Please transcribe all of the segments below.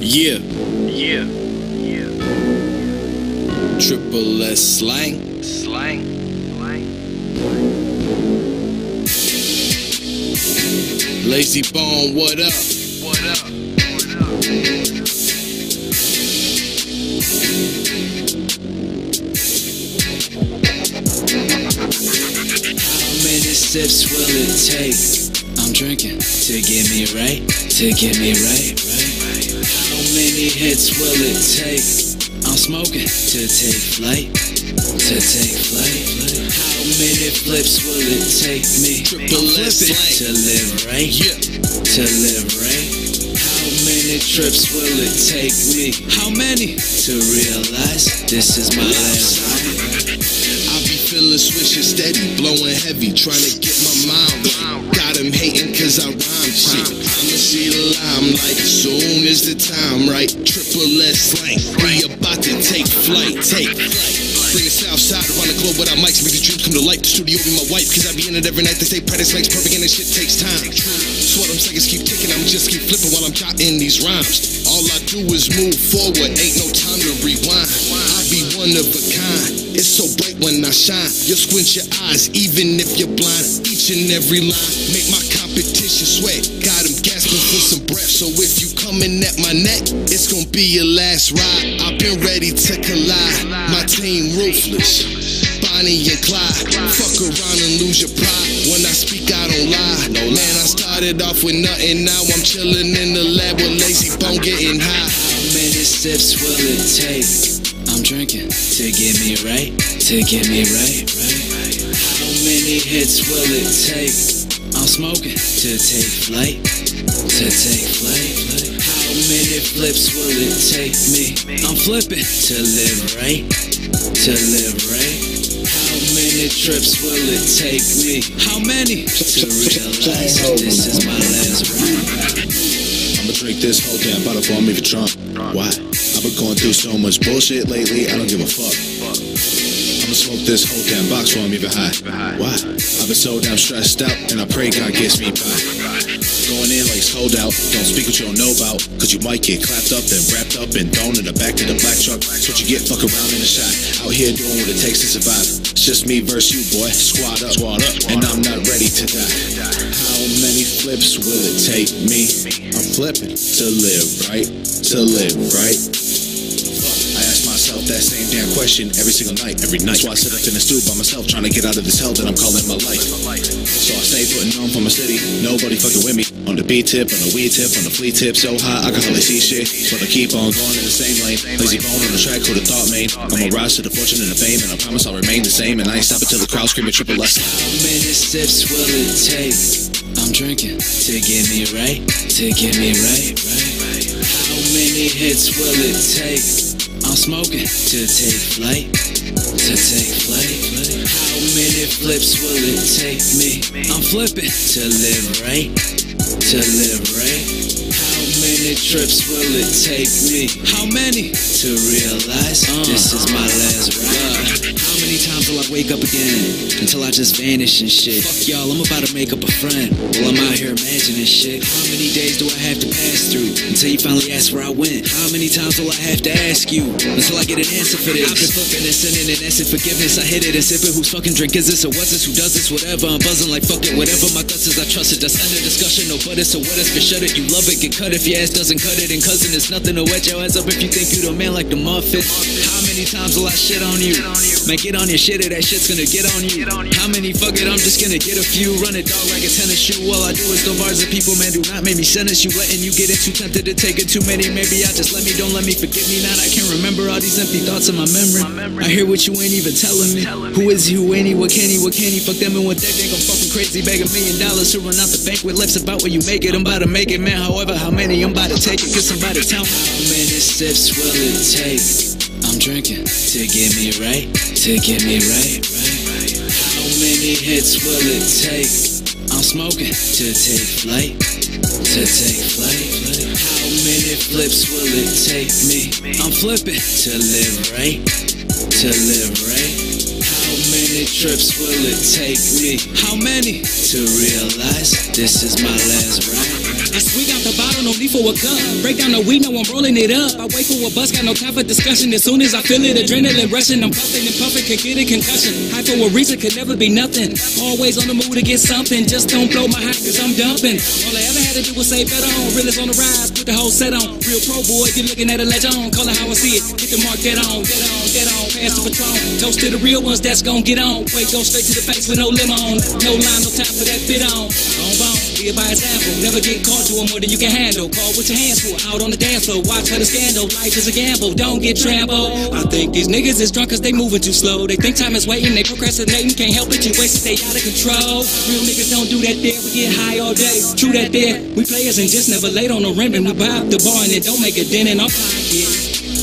Yeah. Yeah. Yeah. Triple S slang. Slang. Slang. Lazy Bone, what up? What up? What up? How many sips will it take? I'm drinking to get me right, to get me right. How many hits will it take? I'm smoking to take flight, to take flight. How many flips will it take me? Triple flipping to live right, to live right. How many trips will it take me? How many to realize this is my ride? I be feeling swishing steady, blowing heavy, trying to get my mind right. Got him hating cause I rhyme shit. I'ma see the limelight soon as the time right. Triple S slang, we about to take flight, take flight. Bring it south side around the globe without mics, make the dreams come to life. The studio be my wife, cause I be in it every night. They say practice makes perfect and this shit takes time. So what them seconds keep ticking, I'ma just keep flipping while I'm jotting these rhymes. All I do is move forward, ain't no time to rewind. Be one of a kind. It's so bright when I shine. You'll squint your eyes, even if you're blind. Each and every line make my competition sweat. Got 'em gasping for some breath. So if you coming at my neck, it's gonna be your last ride. I've been ready to collide. My team ruthless. Bonnie and Clyde. Fuck around and lose your pride. When I speak, I don't lie. No man, I started off with nothing. Now I'm chilling in the lab with lazy bone getting high. How many sips will it take? I'm drinking to get me right, to get me right, right. How many hits will it take? I'm smoking to take flight, to take flight. How many flips will it take me? I'm flipping to live right, to live right. How many trips will it take me? How many to realize this is my last ride? I'ma drink this whole damn bottle before I'm even drunk. Why? I've been going through so much bullshit lately, I don't give a fuck. I'ma smoke this whole damn box before I'm even high. Why? I've been so damn stressed out, and I pray God gets me by. Going in like it's cold out, don't speak what you don't know about, cause you might get clapped up and wrapped up and thrown in the back of the black truck. That's what you get, fuck around in the shot. Out here doing what it takes to survive. It's just me versus you, boy. Squad up, squad up, and I'm not ready to die. How many flips will it take me? I'm flipping to live right, to live right. That same damn question every single night, every night. That's why I sit up in the stool by myself, trying to get out of this hell that I'm calling my life. So I stay putting on for my city, nobody fucking with me. On the B tip, on the weed tip, on the flea tip, so high I can hardly see shit. But I keep on going in the same lane. Lazy bone on the track, who the thought made. I'ma rise to the fortune and the fame, and I promise I'll remain the same. And I ain't stopping till the crowd screaming triple S. How many sips will it take? I'm drinking to get me right, to get me right, right. How many hits will it take? I'm smoking to take flight, to take flight. How many flips will it take me? I'm flipping to live right, to live right. How many trips will it take me? How many to realize this is my last ride? Many times will I wake up again until I just vanish and shit? Fuck y'all, I'm about to make up a friend. Well, I'm out here imagining shit. How many days do I have to pass through until you finally ask where I went? How many times will I have to ask you until I get an answer for this? I've been flipping and sinning and asking forgiveness. I hit it and sip it. Whose fucking drink is this or what's this? Who does this? Whatever. I'm buzzing like fuck it. Whatever my guts is, I trust it. That's under discussion. No but it's so what it's for shut it. You love it, get cut if your ass doesn't cut it. And cousin, it's nothing to wet your ass up if you think you the man like the muffin. How many times will I shit on you? Man, get on your shit that shit's gonna get on you. How many fuck it? I'm just gonna get a few. Run it dog like a tennis shoe. All I do is throw bars at people, man. Do not make me sentence you. Letting you get it too tempted to take it too many. Maybe I just let me, don't let me forget me. Not I can't remember all these empty thoughts in my memory. I hear what you ain't even telling me. Who is he? Who ain't he? What can he? What can he? Fuck them and what they think. I'm fucking crazy. Bag a million dollars to run out the bank with lips about where you make it. I'm about to make it, man. However, how many? I'm about to take it. Cause somebody tell me how many steps will it take? Drinking to get me right, to get me right, right. How many hits will it take? I'm smoking to take flight, to take flight. How many flips will it take me? I'm flipping to live right, to live right. How many trips will it take me? How many? To realize this is my last ride. I swing out the bottle, no need for a cup. Break down the weed, no, I'm rolling it up. I wait for a bus, got no time for discussion. As soon as I feel it, adrenaline rushing. I'm puffing and puffing, can get a concussion. High for a reason, could never be nothing. Always on the move to get something. Just don't blow my high, cause I'm dumping. All I ever had to do was say bet on. Realest on the rise, put the whole set on. Real pro boy, you're looking at a legend. Call it how I see it. Get the mark dead on, dead on, dead on. Pass the patron. Toast to the real ones that's gon' get on. Wait, go straight to the face with no lemon on. No line, no time for that bit on. On it by example. Never get caught doing more than you can handle. Call with your hands full, out on the dance floor. Watch for the scandal. Life is a gamble, don't get trampled. I think these niggas is drunk cause they moving too slow. They think time is waiting, they procrastinating. Can't help it, you wasted, they out of control. Real niggas don't do that there, we get high all day. True that there, we players and just never late on the rim. And we buy up the bar and it don't make a dent in our pocket.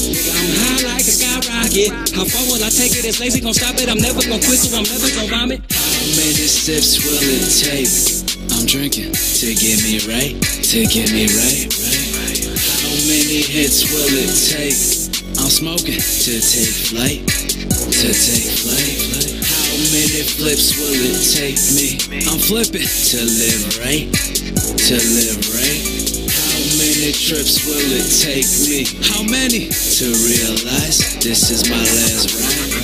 I'm high like a skyrocket. How far will I take it? It's lazy, gon' stop it. I'm never gon' quit, so I'm never gon' vomit. How many sips will it take? Drinking to get me right, to get me right. How many hits will it take? I'm smoking to take flight, to take flight. How many flips will it take me? I'm flipping to live right, to live right. How many trips will it take me? How many to realize this is my last ride?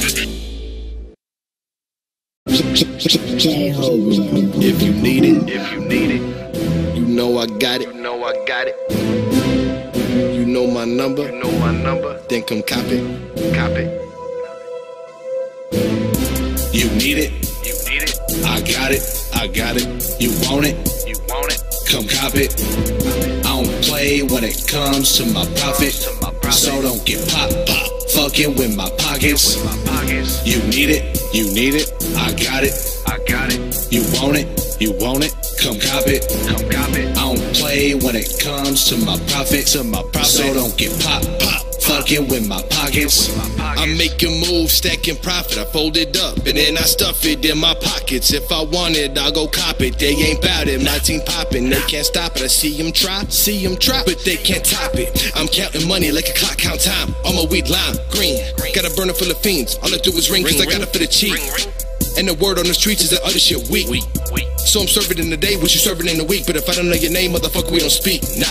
If you need it, If you need it, you know I got it. you know I got it. You know my number. You know my number. then come cop it. Cop it. You need it, You need it. I got it, I got it. You want it, You want it. come cop it. I don't play when it comes to my profit, so don't get pop pop. Fucking with. My pockets. You need it, you need it, I got it. Got it. You want it, you want it, come cop it. Come cop it. I don't play when it comes to my profit, to my profit. So don't get pop pop. Fucking with my pockets. My pockets. I'm making moves, stacking profit. I fold it up and then I stuff it in my pockets. If I want it, I'll go cop it. They ain't bout it. My team popping, they can't stop it. I see them try, see them try, but they can't top it. I'm counting money like a clock count time. On my weed lime, green. Got a burner full of fiends. All I do is ring, cause I got it for the cheap. And the word on the streets is that other shit weak. So I'm serving in the day, what you serving in the week. But if I don't know your name, motherfucker, we don't speak. Nah,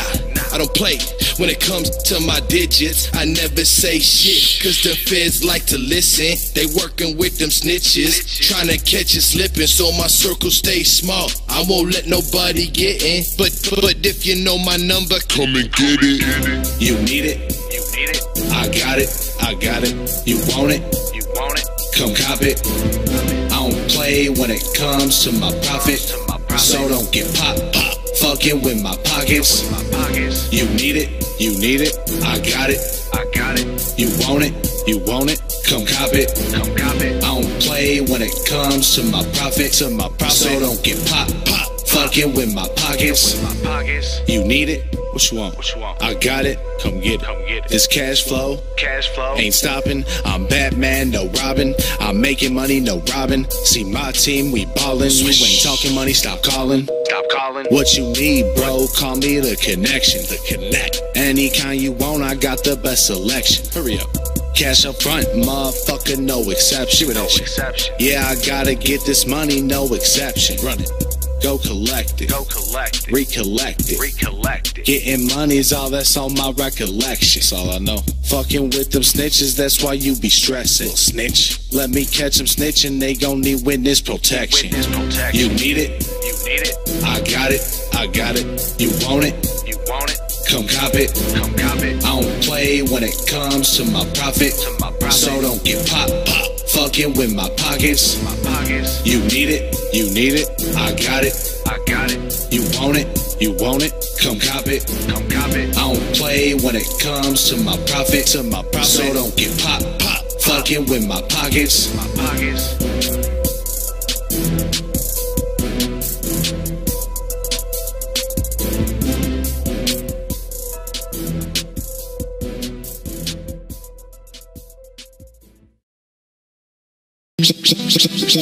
I don't play. When it comes to my digits, I never say shit. Cause the feds like to listen. They working with them snitches. Trying to catch you slipping, so my circle stays small. I won't let nobody get in. But but if you know my number, come and get it. You need it, You need it. I got it, I got it. You want it, You want it. come cop it. Don't play when it comes to my profit, so don't get pop pop. Fucking with my pockets. My pockets. You need it, you need it, I got it. I got it. You want it, you want it, come cop it. Come cop it. I don't play when it comes to my profit, to my profit. So don't get pop pop. Fucking with my pockets. My pockets. You need it, what you want? What you want? I got it, come get it. Come get it. This cash flow Cash flow. ain't stopping. I'm Batman, no Robin. I'm making money, no Robin. See my team, we ballin'. You ain't talking money, stop calling. Stop calling. What you need, bro? Call me the connection. The connect. Any kind you want, I got the best selection. Hurry up. Cash up front, motherfucker, no exception. No exception. Yeah, I gotta get this money, no exception. Run it. Go collect it. Go collect it. Recollect it. Recollect it. Getting money's all that's on my recollection. That's all I know. Fucking with them snitches, that's why you be stressing. Little snitch. Let me catch them snitching, they gon' need witness protection. Witness protection. You need it, You need it. I got it, I got it. You want it, You want it. come cop it. Come cop it. I don't play when it comes to my profit. To my profit. So don't get pop pop. Fucking with my pockets. My pockets. You need it, you need it, I got it. I got it. You want it, you want it, come cop it. Come cop it. I don't play when it comes to my profit, to my profit. So don't get pop, pop, fucking with my pockets. My pockets. Who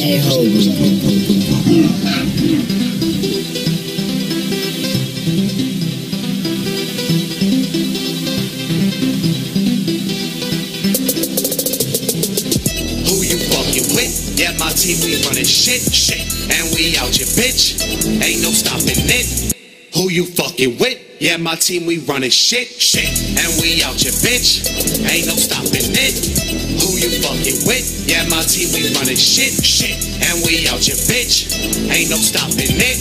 you fucking with? Yeah, my team, we running shit, shit. And we out your bitch. Ain't no stopping it. Who you fucking with? Yeah, my team, we running shit, shit. And we out your bitch. Ain't no stopping it. Who you fucking with? Yeah, my team, we running shit, shit. And we out your bitch. Ain't no stopping it.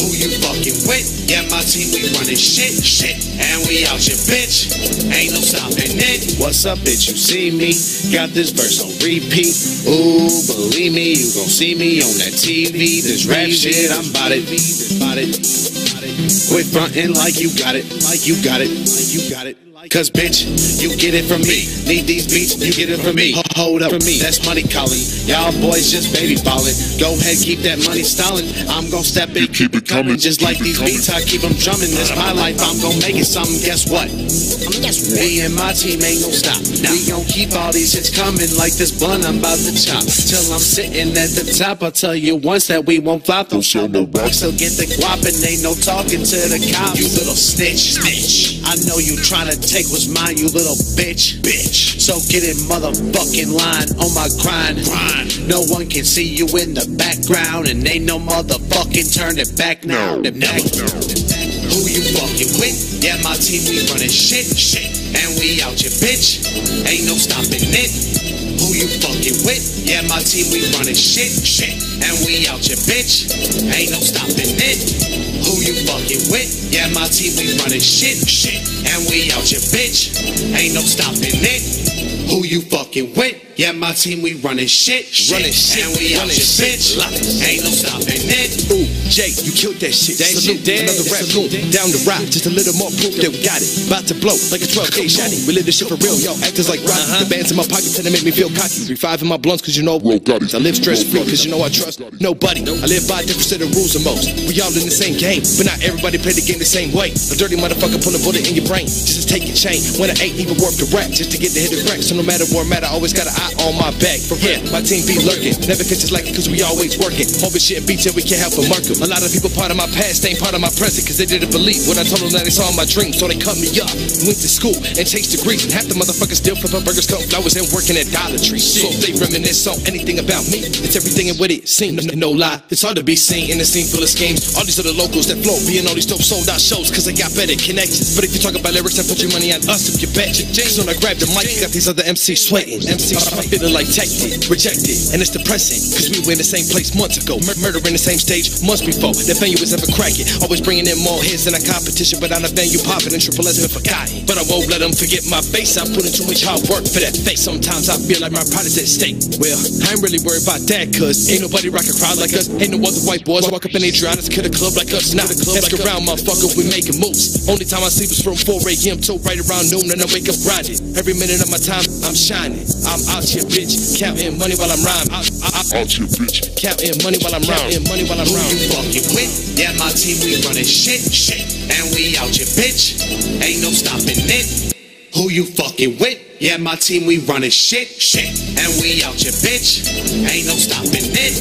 Who you fucking with? Yeah, my team, we running shit, shit. And we out your bitch. Ain't no stopping it. What's up, bitch? You see me? Got this verse on repeat. Ooh, believe me, you gon' see me on that TV. This rap shit, I'm bout it. Bout it. Quit frontin' like you got it, like you got it, like you got it. Cause bitch, you get it from me. Need these beats, you get it from me. Hold up for me, that's money calling. Y'all boys just baby ballin'. Go ahead, keep that money stallin'. I'm gon' step in, keep it coming. Just like these beats, I keep them drummin'. This my life, I'm gon' make it something. Guess what? Me and my team ain't gon' stop. We gon' keep all these hits coming like this blunt I'm about to chop. Till I'm sitting at the top, I'll tell you once that we won't flop. Don't show no rocks, so get the guap and ain't no talking to the cops. You little snitch, snitch. I know you tryna take what's mine, you little bitch, bitch. So get in motherfucking line on my grind. grind. No one can see you in the background, and ain't no motherfucking turn it back now. No, Who you fucking with? Yeah, my team, we running shit, shit. And we out your bitch. Ain't no stopping it. Who you fucking with? Yeah, my team, we running shit, shit. And we out your bitch. Ain't no stopping it. Who you fucking with? Yeah, my team, we running shit, shit. And we out your bitch. Ain't no stopping it. Who you fucking with? Yeah, my team, we running shit, shit. Running shit, And we out here, shit. bitch. Ain't no stopping it. Ooh, Jay, you killed that shit. That Salute, shit dead. another rap Salute. loon. Down the rock, just a little more proof that we got it. About to blow like a 12K shotty. We live this shit for real, yo. Actors like Rocky. Uh-huh. The bands in my pocket tend to make me feel cocky. Three five in my blunts, cause you know I live stress free, cause you know I trust nobody. I live by a different set of rules than most. We all in the same game, but not everybody play the game the same way. A dirty motherfucker pull a bullet in your brain, just to take your chain. When I ain't even worth the rap, just to get the hit of crack. So no matter where I'm at, I always got an eye on my back. For real, my team be lurking. Never catch us like it, cause we always working. Hoping shit beats and we can't help but mark mark 'em. A lot of people part of my past ain't part of my present, cause they didn't believe what I told them that they saw in my dreams. So they cut me up, went to school and chased degrees. And half the motherfuckers still flipping burgers, cutting flowers, and working at Dollar Tree. So if they reminisce on anything about me, it's everything and what it seems. No, no lie, it's hard to be seen in a scene full of schemes. All these other locals that flow, being all these dope sold out shows, cause they got better connections. But if you talk about lyrics, I put your money on us if you bet. When I grab the mic, got these other MCs sweating. MCs I'm feeling like teched, rejected, and it's depressing. Cause we were in the same place months ago, Mur- murdering the same stage months before. That venue was ever cracking, always bringing in more hits than a competition. But on the venue popping and triple S been forgotten. But I won't let them forget my face. I put in too much hard work for that face. Sometimes I feel like my pride is at stake. Well, I ain't really worried about that, cause ain't nobody rock a crowd like us. Ain't no other white boys walk up in they drivers, kill a club like us. Nah, ask around, motherfucker, we making moves. Only time I sleep is from 4 a.m. till right around noon, and I wake up grinding. Every minute of my time, I'm shining. I'm out here, bitch, counting money while I'm rhyming. Out, out, out here, bitch, counting money while I'm rhyming. Money while I'm rhyming. Fucking with? Yeah, my team, we running shit, shit. And we out your bitch. Ain't no stopping it. Who you fucking with? Yeah, my team, we running shit, shit. And we out your bitch. Ain't no stopping it.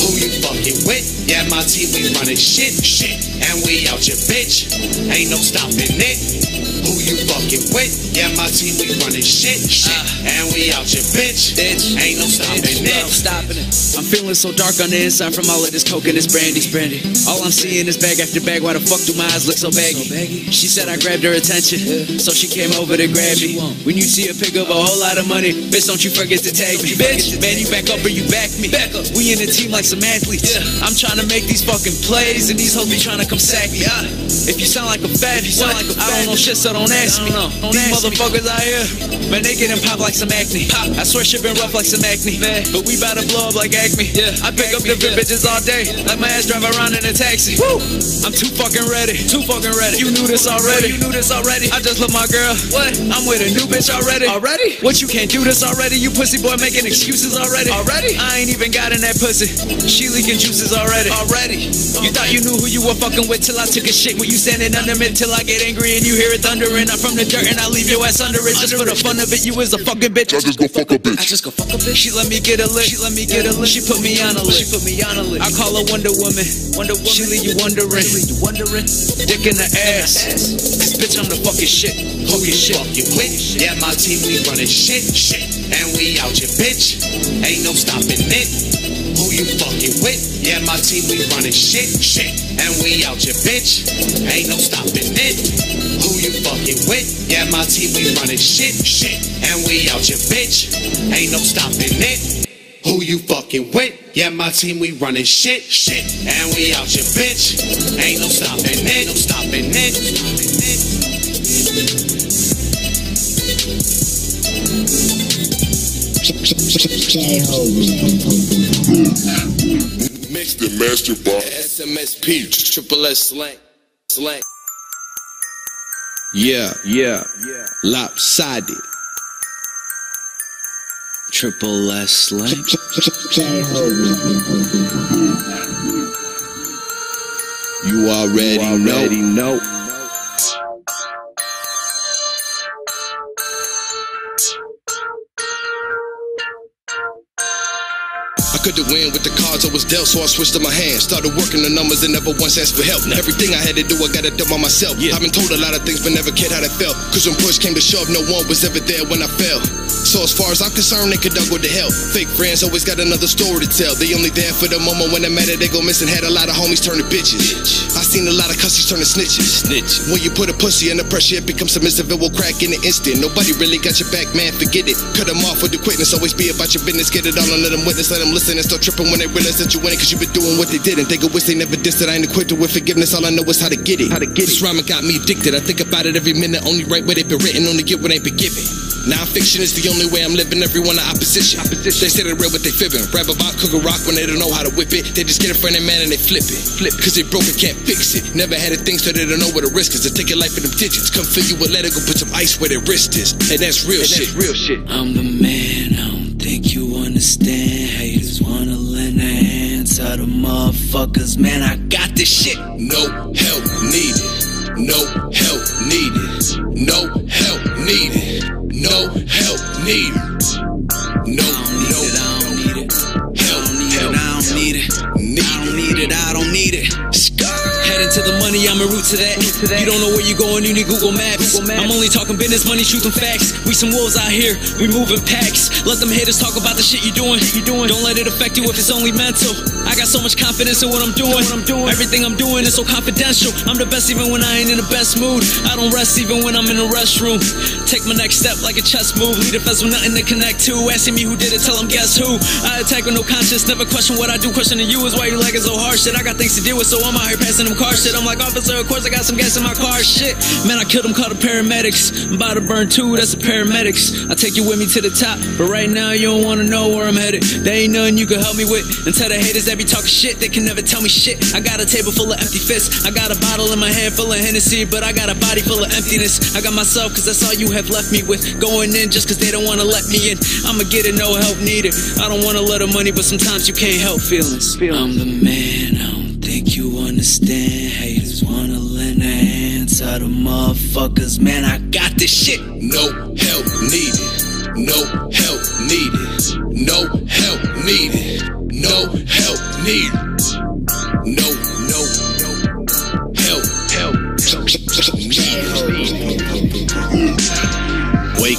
Who you fucking with? Yeah, my team, we running shit, shit. And we out your bitch. Ain't no stopping it. Who you fucking with? Yeah, my team, we running shit, shit. And we out your bitch. Bitch. Ain't no stopping Bitch, I'm it. stopping it. I'm feeling so dark on the inside from all of this coke and this brandy. brandy. All I'm seeing is bag after bag. Why the fuck do my eyes look so baggy? She said I grabbed her attention, so she came over to grab me. When you see a pick of a whole lot of money, bitch, don't you forget to tag me. Bitch, man, you back up or you back me. Back up. We in a team like some athletes. I'm trying to make these fucking plays, and these hoes be trying to come sack me. Uh, if you sound like a fat, you sound like a fat, I don't know shit, so don't ask me. These motherfuckers out here, man, they getting pop like some acne. I swear shit been rough like some acne. But we bout to blow up like Acme. I pick up different bitches all day, like my ass drive around in a taxi. Woo! I'm too fucking ready, too fucking ready. You knew this already, you knew this already. I just love my girl. What? I'm with a new bitch already. Already? What you can't do this already? You pussy boy making excuses already. Already? I ain't even got in that pussy. She leaking juices already. Already? You thought you knew who you were fucking with till I took a shit when you standing under me till I get angry and you hear it thundering. I'm from the dirt and I leave your ass under it just for the fun of it. You is a fucking bitch. I just go fuck a bitch. I just go fuck a bitch. She let me get a lick. She let me get a lick. She put me on a lick. She put me on a lick. I call her Wonder Woman. Wonder Woman. She leave you wondering. leave You wondering? Dick in the ass. Cause bitch, I'm the fucking shit. Who Fucking you shit. fucking with? Yeah, my team, we running shit, shit. and we out your bitch. Ain't no stopping it. Yeah, my team, we running shit, shit. And we out your bitch. Ain't no stopping it. Who you fucking with? Yeah, my team, we running shit, shit. And we out your bitch. Ain't no stopping it. Who you fucking with? Yeah, my team, we running shit, shit. And we out your bitch. Ain't no stopping it, no stopping it. Mixed and mastered by SMSP, triple S slang, slang. Yeah, yeah, yeah. Lopsided. Triple S slang. You already, know. I couldn't win with the cards I was dealt, so I switched to my hands. Started working the numbers and never once asked for help. Everything I had to do, I got it done by myself. I've been told a lot of things, but never cared how they felt. Cause when push came to shove, no one was ever there when I fell. So as far as I'm concerned, they could all go to hell. Fake friends always got another story to tell. They only there for the moment when they matter, they go missing. Had a lot of homies turn to bitches. I seen a lot of cussies turn to snitches. Snitch. When you put a pussy under pressure, it becomes submissive. It will crack in an instant. Nobody really got your back, man. Forget it. Cut them off with the quickness. Always be about your business. Get it all and let them witness. Let them listen and start tripping when they realize that you win it. Cause you been doing what they did. And they go wish they never dissed it. I ain't equipped with forgiveness. All I know is how to get it. How to get it this rhyming got me addicted. I think about it every minute. Only right where they been written. Only get what ain't been given. Non-fiction is the only way I'm living. Everyone in opposition. They say they're real, but they fibbing. Rap about cook a rock when they don't know how to whip it. They just get in front of man and they flip it. Flip Cause they broke and can't fix it. Never had a thing so they don't know what the risk is. They take your life in them digits. Come fill you with letter, go put some ice where their wrist is. And that's real shit. That's real shit. I'm the man, I don't think you understand. Haters wanna lend a hand to the motherfuckers. Man, I got this shit. No help needed. No help needed. No help needed. No help needed. I'm a root to that. You don't know where you're going, you need Google Maps. I'm only talking business, money, truth, and facts. We some wolves out here, we moving packs. Let them haters talk about the shit you're doing. Don't let it affect you if it's only mental. I got so much confidence in what I'm doing. Everything I'm doing is so confidential. I'm the best even when I ain't in the best mood. I don't rest even when I'm in the restroom. Take my next step like a chess move. Lead a fest with nothing to connect to. Asking me who did it, tell them guess who. I attack with no conscience, never question what I do. Questioning you is why you like it so hard. Shit, I got things to deal with, so I'm out here passing them car shit. I'm like, officer, of course I got some gas in my car. Shit, man, I killed them, call the paramedics. I'm about to burn two, that's the paramedics. I take you with me to the top, but right now you don't wanna know where I'm headed. There ain't nothing you can help me with. And tell the haters that be talking shit, they can never tell me shit. I got a table full of empty fists. I got a bottle in my hand full of Hennessy, but I got a body full of emptiness. I got myself, cause that's all you have left me with. Going in just cause they don't wanna let me in. I'ma get it, no help needed. I don't wanna let them money, but sometimes you can't help feelings. I'm the man, I don't think you understand. Wanna lend a hand to the motherfuckers. Man, I got this shit. No help needed. No help needed. No help needed. No help needed. No.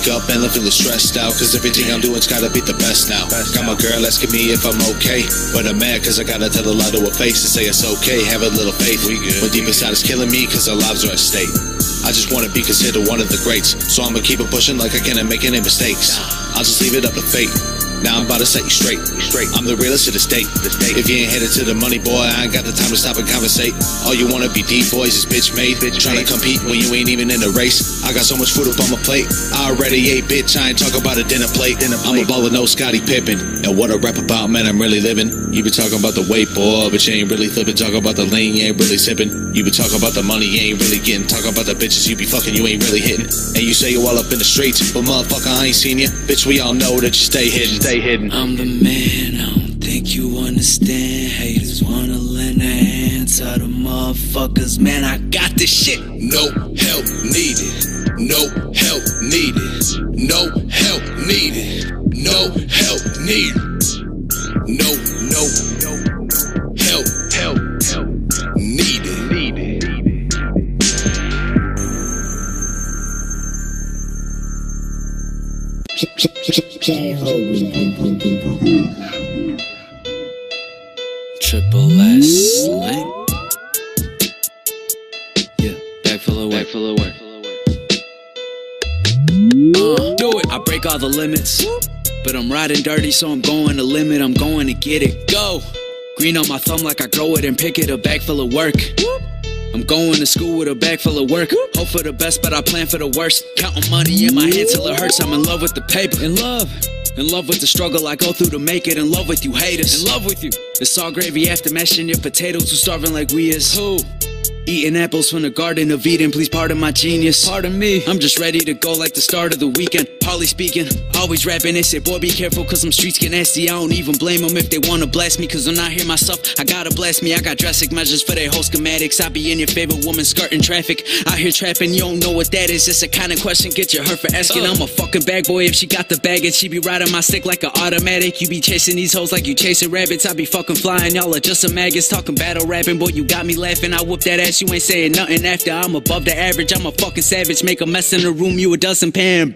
Wake up and I'm feeling stressed out Cause everything I'm doing's gotta be the best now. Got my girl asking me if I'm okay But I'm mad cause I gotta tell a lie to her face And say it's okay, have a little faith. We good. But deep inside it's killing me cause our lives are at stake. I just wanna be considered one of the greats. So I'ma keep it pushing like I can't make any mistakes. I'll just leave it up to fate now I'm about to set you straight. Straight. I'm the realest of the state. The state. If you ain't headed to the money, boy, I ain't got the time to stop and conversate. All you wanna be deep boys is bitch made. Bitch Trying to compete when you ain't even in the race. I got so much food up on my plate. I already ate, bitch. I ain't talk about a dinner plate. Dinner I'm a baller, no Scottie Pippen. And what I rap about, man, I'm really living. You been talking about the weight, boy, but you ain't really flipping. Talk about the lane, you ain't really sipping. You been talking about the money, you ain't really getting. Talk about the bitches you be fucking, you ain't really hitting. And you say you all up in the streets, but motherfucker, I ain't seen you. Bitch, we all know that you stay hidden. Stay hidden. I'm the man, I don't think you understand. Haters wanna lend a hand to the motherfuckers. Man, I got this shit. No help needed. No help needed. No help needed. No help needed. No, no. Triple S slang. Yeah, back full of work, full of work. Uh, do it. I break all the limits. But I'm riding dirty, so I'm going to limit. I'm going to get it. Go. Green on my thumb like I grow it and pick it. A bag full of work. I'm going to school with a bag full of work. Hope for the best, but I plan for the worst. Counting money in my hand till it hurts. I'm in love with the paper. In love. In love with the struggle I go through to make it. In love with you haters. In love with you. It's all gravy after mashing your potatoes. Who's starving like we is? Who? Eating apples from the Garden of Eden, please pardon my genius. Pardon me. I'm just ready to go like the start of the weekend. Hardly speaking, always rapping. They say, boy, be careful, cause some streets get nasty. I don't even blame them if they wanna blast me, cause I'm not here myself. I gotta blast me. I got drastic measures for their whole schematics. I be in your favorite woman skirting traffic. Out here trapping, you don't know what that is. It's a kind of question, get your hurt for asking. I'm a fucking bag boy. If she got the bag and she be riding my stick like an automatic, you be chasing these hoes like you chasing rabbits. I be fucking flying, y'all are just some maggots talking battle rapping. Boy, you got me laughing. I whoop that ass, you ain't saying nothing after. I'm above the average. I'm a fucking savage. Make a mess in the room, you a dozen pan.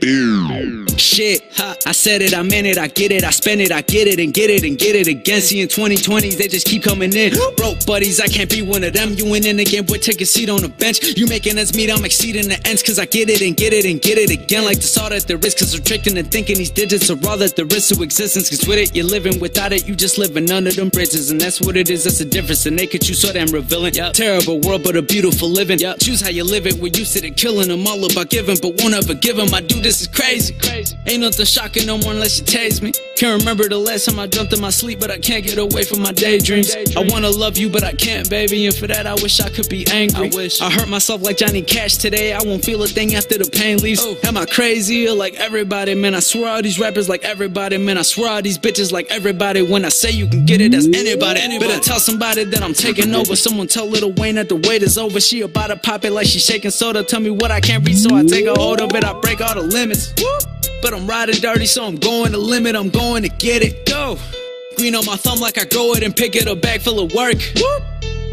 Shit, ha, I said it, I meant it, I get it, I spend it, I get it and get it and get it again. See in 2020s, they just keep coming in. Broke buddies, I can't be one of them. You win in again, boy, take a seat on the bench. You making ends meet, I'm exceeding the ends, cause I get it and get it and get it again. Like the salt at the wrist, cause I'm tricking and thinking these digits are all that there is to existence. Cause with it, you're living without it, you just living under them bridges. And that's what it is, that's the difference. And they could choose so damn revealing. Yep. Terrible world, but a beautiful living. Yep. Choose how you live it, we're used to the killing. I'm all about giving, but won't ever give them. I do this is crazy. crazy. Ain't nothing shocking no more unless you tase me. Can't remember the last time I jumped in my sleep, but I can't get away from my daydreams. I wanna love you, but I can't, baby. And for that, I wish I could be angry. I wish. I hurt myself like Johnny Cash today. I won't feel a thing after the pain leaves. Oh. Am I crazy or like everybody, man? I swear all these rappers like everybody, man. I swear all these bitches like everybody. When I say you can get it, that's anybody. Better tell somebody that I'm taking over. Someone tell Lil Wayne that the wait is over. She about to pop it like she shaking soda. Tell me what I can't reach, so I take a hold of it. I break all the limits. But I'm riding dirty, so I'm going to limit. I'm going to get it. Go. Green on my thumb like I grow it and pick it a bag full of work.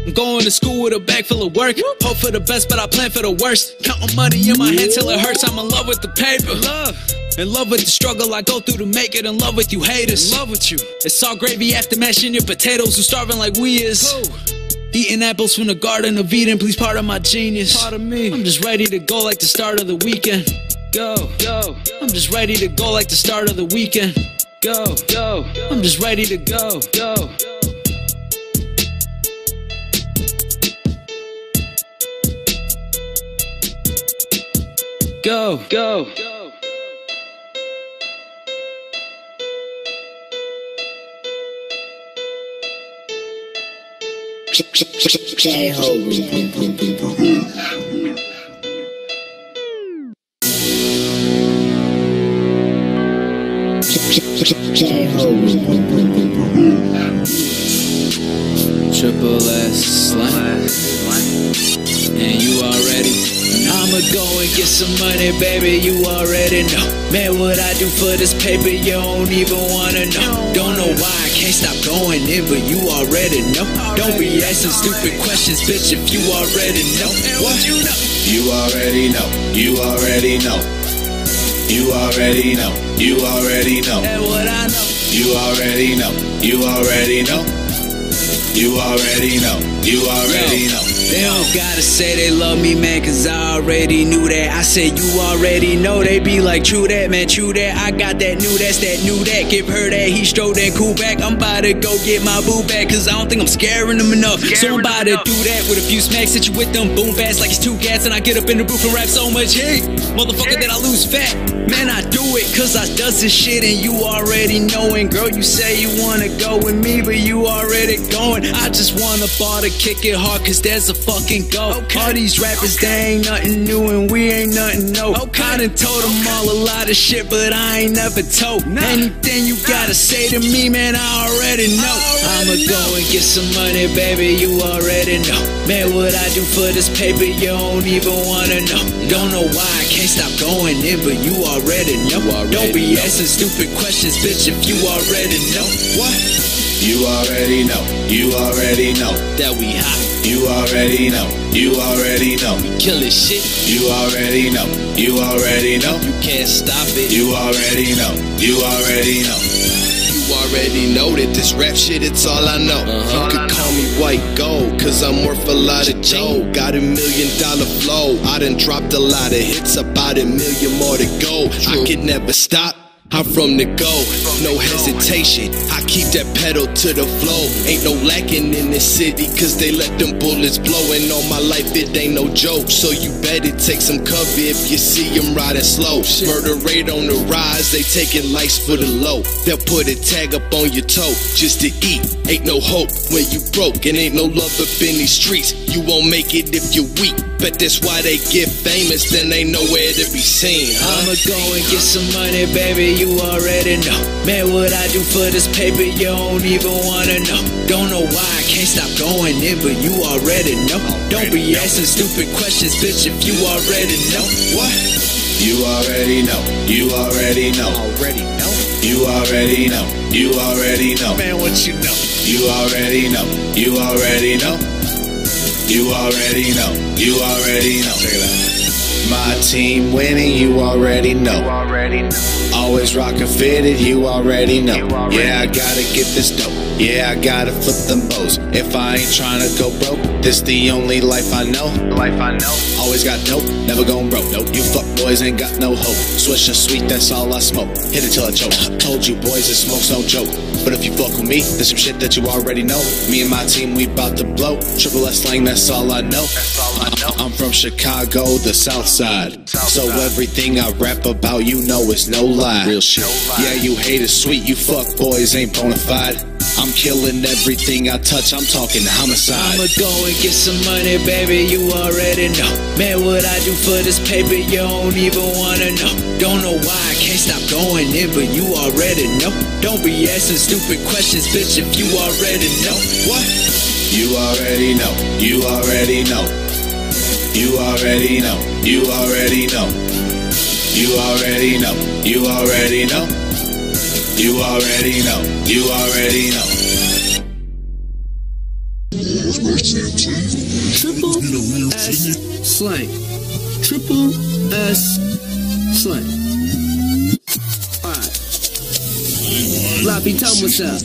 I'm going to school with a bag full of work. Hope for the best, but I plan for the worst. Counting money in my hand till it hurts. I'm in love with the paper. Love. In love with the struggle I go through to make it. In love with you haters. In love with you. It's all gravy after mashing your potatoes. Who's starving like we is. Eating apples from the Garden of Eden. Please pardon my genius. Pardon me. I'm just ready to go like the start of the weekend. Go, go. I'm just ready to go like the start of the weekend. Go, go. I'm just ready to go, go. Go, go. Triple S slang. And you already I'ma go and get some money, baby, you already know. Man, what I do for this paper, you don't even wanna know. Don't know why I can't stop going in, but you already know. Don't be asking stupid questions, bitch, if you already know. What you know? You already know. You already know. You already know. You already know. And what I know. You already know. You already know. You already know. You already know. They don't gotta say they love me, man, cause I already knew that. I said you already know, they be like, true that, man, true that. I got that new, that's that new that. Give her that, he strode that cool back. I'm about to go get my boo back, cause I don't think I'm scaring them enough. so I'm about to do that with a few smacks, hit you with them boom fast like it's two cats. And I get up in the booth and rap so much heat. Motherfucker, that I lose fat. Man, I do it cause I does this shit and you already know. And girl, you say you wanna go with me, but you already going. I just wanna ball to kick it hard cause there's a fucking go. All these rappers, they ain't nothing new and we ain't nothing no. I done told them all a lot of shit, but I ain't never told. Anything you gotta say to me, man, I already know. I'ma go and get some money, baby, you already know. Man, what I do for this paper, you don't even wanna know. Don't know why I can't stop going in, but you already know. Don't be asking stupid questions, bitch, if you already know. What? You already know. You already know. That we hot, You already know. You already know. We killing shit. You already know. You already know. You can't stop it. You already know. You already know. You already know that this rap shit, it's all I know. Uh-huh. You could call me white gold, cause I'm worth a lot of dough. Got a million dollar flow. I done dropped a lot of hits, about a million more to go. I could never stop. I'm from the go, no hesitation. I keep that pedal to the flow. Ain't no lacking in this city, cause they let them bullets blow. And all my life, it ain't no joke. So you better take some cover if you see them riding slow. Murder rate on the rise, they taking lights for the low. They'll put a tag up on your toe just to eat. Ain't no hope when you broke, and ain't no love up in these streets. You won't make it if you're weak. Bet that's why they get famous, then they nowhere to be seen. Huh? I'ma go and get some money, baby, you already know. Man, what I do for this paper, you don't even wanna know. Don't know why I can't stop going in, but you already know. Don't be asking stupid questions, bitch, if you already know. What? You already know. You already know. Already know. You already know. You already know. Man, what you know? You already know. You already know. You already know. You already know. My team winning, you already know. You Already know. Always rockin' fitted, you already know. Yeah, I gotta get this dope. Yeah, I gotta flip them bows. If I ain't tryna go broke, this the only life I know. Life I know. Always got dope, never gon' broke. Nope, you fuck boys ain't got no hope. Swishin' sweet, that's all I smoke. Hit it till I choke. I Told you boys, this smoke's no joke. But if you fuck with me, there's some shit that you already know. Me and my team, we bout to blow. Triple S slang, that's all I know. That's all I know. I'm from Chicago, the South Side. So everything I rap about, you know, is no lie. Real shit. Yeah, you hate it sweet, you fuck boys ain't bona fide. I'm killing everything I touch, I'm talking homicide. I'ma go and get some money, baby, you already know. Man, what I do for this paper, you don't even wanna know. Don't know why I can't stop going in, but you already know. Don't be asking stupid questions, bitch, if you already know. What? You already know. You already know. You already know. You already know. You already know. You already know. You already know. You already know. Triple S slang. Triple S slang. 'Em what's up.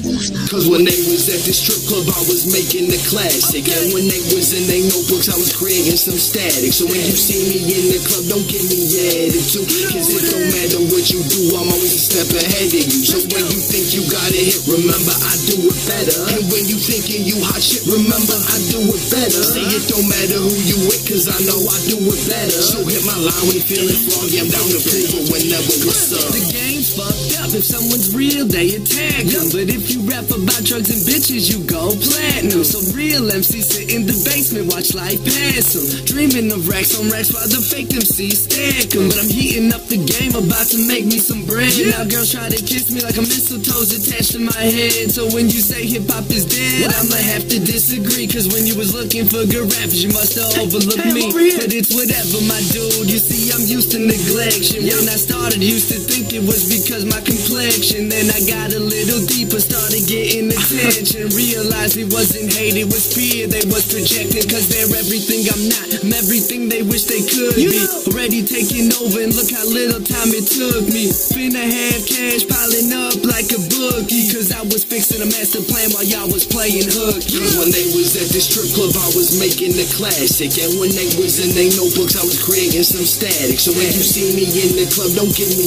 Cause when they was at the strip club, I was making the classic. And when they was in their notebooks, I was creating some static. So when you see me in the club, don't give me attitude. Cause it don't matter what you do, I'm always a step ahead of you. So when you think you got it hit, remember I do it better. And when you thinking you hot shit, remember I do it better. See, it don't matter who you with, cause I know I do it better. So hit my line when you feeling froggy, I'm down to prove it whenever what's up. The game's fucked up. If someone's real, they attack them. But if you rap about drugs and bitches, you go platinum. So real MCs sit in the basement, watch life pass them. Dreaming of racks on racks while the fake MCs stack 'em. But I'm heating up the game, about to make me some bread. Now girls try to kiss me like a mistletoe's attached to my head. So when you say hip hop is dead, I'ma have to disagree. Cause when you was looking for good rappers, you must have overlooked me. But it's whatever, my dude. You see, I'm used to neglection. When I started, used to think it was because my complexion. Then I got a little deeper, started getting attention. Realized it wasn't hate, it was fear. They was projecting, cause they're everything I'm not. I'm everything they wish they could be. Already taking over, and look how little time it took me. Spend a half cash, piling up like a bookie. Cause I was fixing a master plan while y'all was playing hooky. When they was at the strip club, I was making the classic. And when they was in their notebooks, I was creating some static. So when you see me in the club, don't give me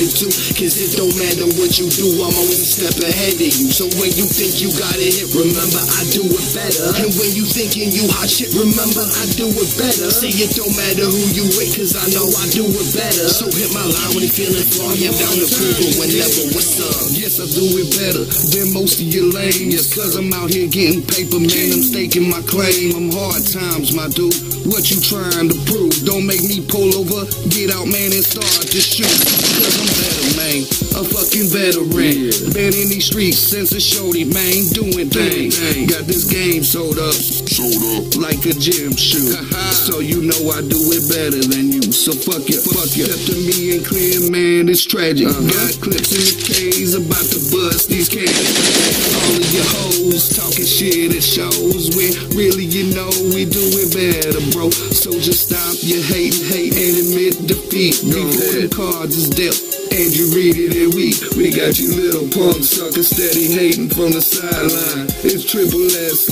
attitude. Cause it don't matter what you do, I'm always a step ahead of you. So when you think you got it remember I do it better. And when you thinking you hot shit, remember I do it better. See, it don't matter who you with, cause I know I do it better. So hit my line when you feeling froggy, I'm down to prove it whenever, what's up? Yes, I do it better than most of your lame. Yes, cause I'm out here getting paper, man. I'm staking my claim. I'm hard times, my dude. What you trying to prove? Don't make me pull over, get out, man, and start to shoot. Cause I'm better, man. A fucking veteran. Been in these streets since a shorty, man. Doing things. Got this game sold up. Sold up. Like a gym shoe. so you know I do it better than you. So fuck it, fuck it. Up to me and clear, man, it's tragic. Got clips in the K's about to bust these cans. All of your hoes talking shit, it shows when really you know we do it better, bro. So just stop your hate, hate, and admit defeat. Before the cards is dealt. And you read it every week. We got you little punk sucker steady hating from the sideline. It's triple S.